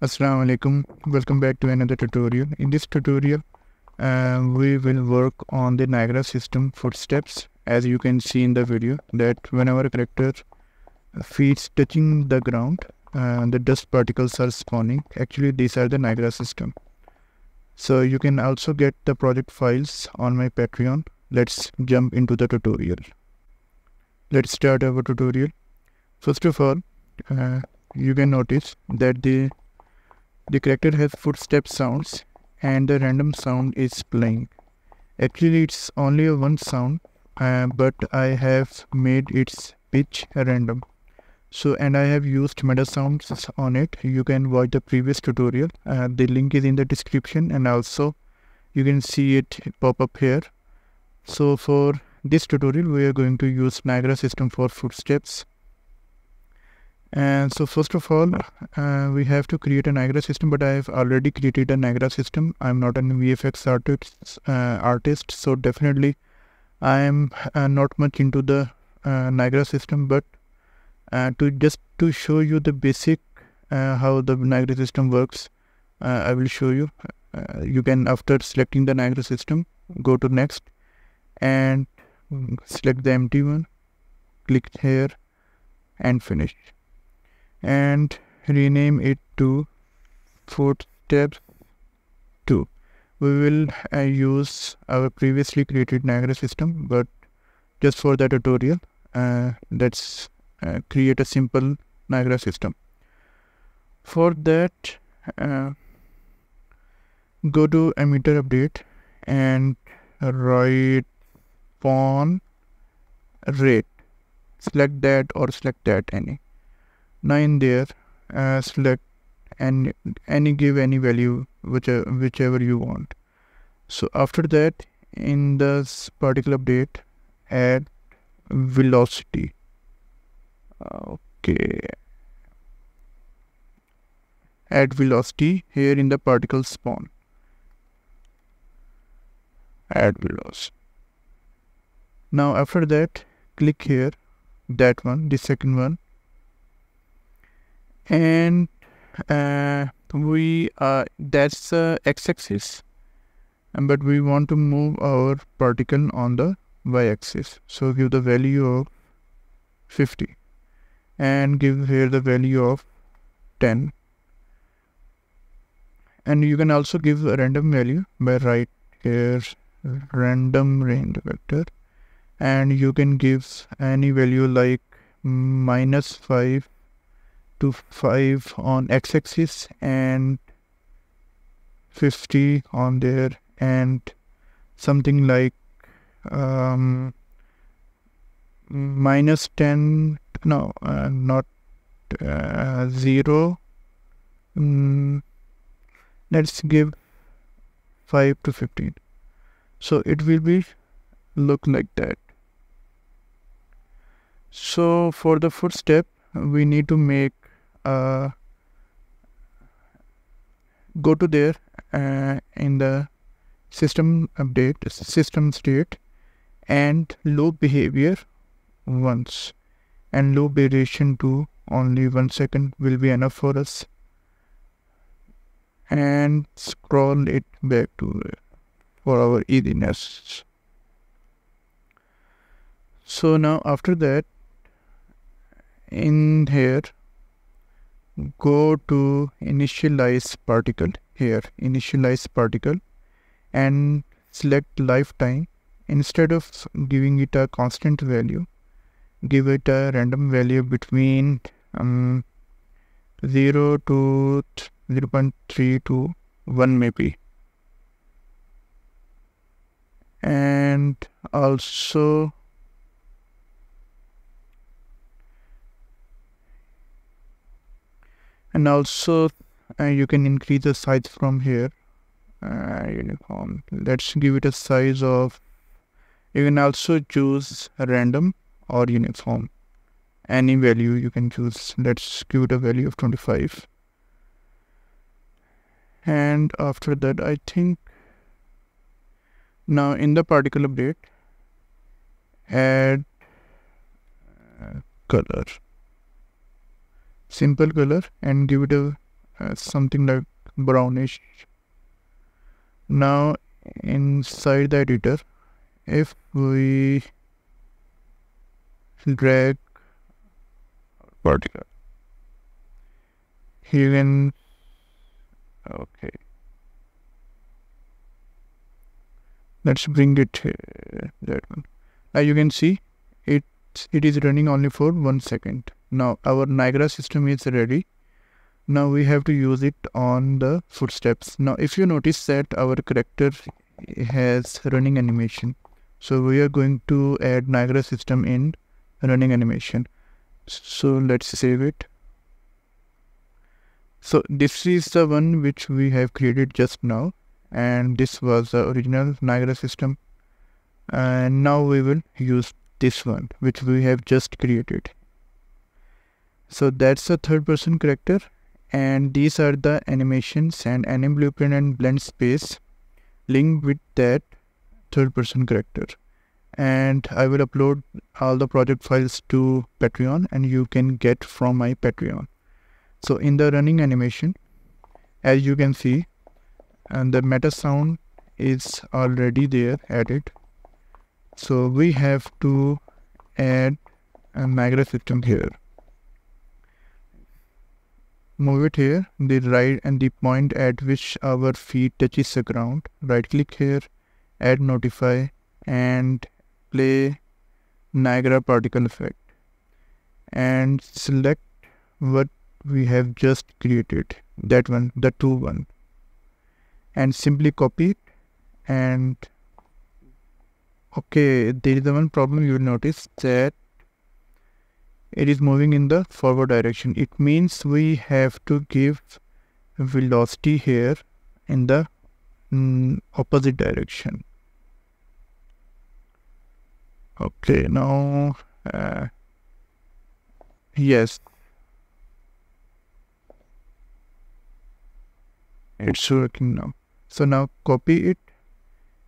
Assalamu alaikum welcome back to another tutorial. In this tutorial uh, we will work on the Niagara system footsteps. As you can see in the video that whenever a character feet touching the ground uh, the dust particles are spawning. Actually these are the Niagara system. So you can also get the project files on my patreon. Let's jump into the tutorial. Let's start our tutorial. First of all uh, you can notice that the the character has footstep sounds and the random sound is playing. Actually it's only a one sound uh, but I have made its pitch random. So and I have used meta sounds on it. You can watch the previous tutorial. Uh, the link is in the description and also you can see it pop up here. So for this tutorial we are going to use Niagara system for footsteps and so first of all uh, we have to create a Niagara system but I have already created a Niagara system. I'm not an VFX artist uh, artist so definitely I am uh, not much into the uh, Niagara system but uh, to just to show you the basic uh, how the Niagara system works I will show you. You can after selecting the Niagara system go to next and select the empty one click here and finish and rename it to footsteps 2 we will uh, use our previously created Niagara system but just for the tutorial uh, let's uh, create a simple Niagara system. For that uh, go to emitter update and write spawn rate. Select that or select that any now in there uh, select and any give any value whichever whichever you want. So after that in this particular update add velocity. Okay. Add velocity here in the particle spawn. Add velocity. Now after that click here that one the second one and uh, we uh, that's uh, x-axis. But we want to move our particle on the y-axis. So give the value of 50 and give here the value of 10 and you can also give a random value by right here random range vector. And you can give any value like minus 5 to 5 on x-axis and 50 on there and something like um, minus 10 no uh, not uh, 0 mm, let's give 5 to 15 so it will be look like that. So for the footstep we need to make uh, go to there uh, in the system update system state and loop behavior once. And loop duration to only one second will be enough for us. And scroll it back to for our easiness. So now after that in here go to initialize particle here initialize particle and select lifetime. Instead of giving it a constant value give it a random value between um, 0 to 0 0.3 to 1 maybe. And also and also uh, you can increase the size from here. Uh, uniform. Let's give it a size of you can also choose random or uniform. Any value you can choose. Let's give it a value of 25 and after that I think now in the particle update add uh, color simple color and give it a uh, something like brownish. Now inside the editor if we drag particle you can okay. Let's bring it here that one. As you can see it it is running only for one second now our niagara system is ready. Now we have to use it on the footsteps. Now if you notice that our character has running animation so we are going to add niagara system in running animation. So let's save it. So this is the one which we have created just now and this was the original niagara system. And now we will use this one which we have just created so that's the third person character and these are the animations and anim blueprint and blend space linked with that third person character and I will upload all the project files to Patreon and you can get from my Patreon. So in the running animation, as you can see, and the meta sound is already there added. So we have to add a Niagara system here. Move it here, the right and the point at which our feet touches the ground. Right click here, add notify and play Niagara particle effect. And select what we have just created. That one the two one. And simply copy it and okay there is one problem you will notice that it is moving in the forward direction. It means we have to give velocity here in the mm, opposite direction. Okay now uh, yes. It's working now. So now copy it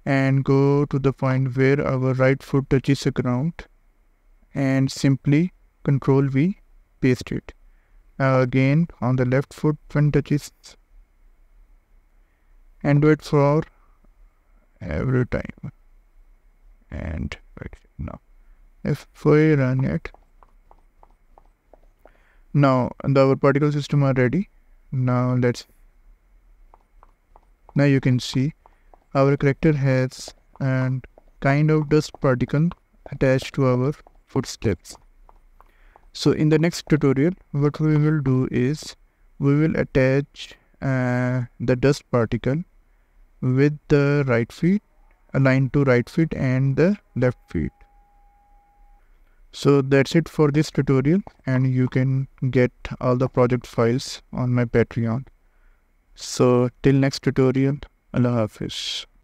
and go to the point where our right foot touches the ground and simply control V paste it. Again on the left foot when touches. And do it for every time. And now. If we run it. Now our particle system are ready. Now let's now you can see our character has and kind of dust particle attached to our footsteps so in the next tutorial what we will do is we will attach uh, the dust particle with the right feet aligned to right feet and the left feet. So that's it for this tutorial and you can get all the project files on my patreon. So till next tutorial allah hafiz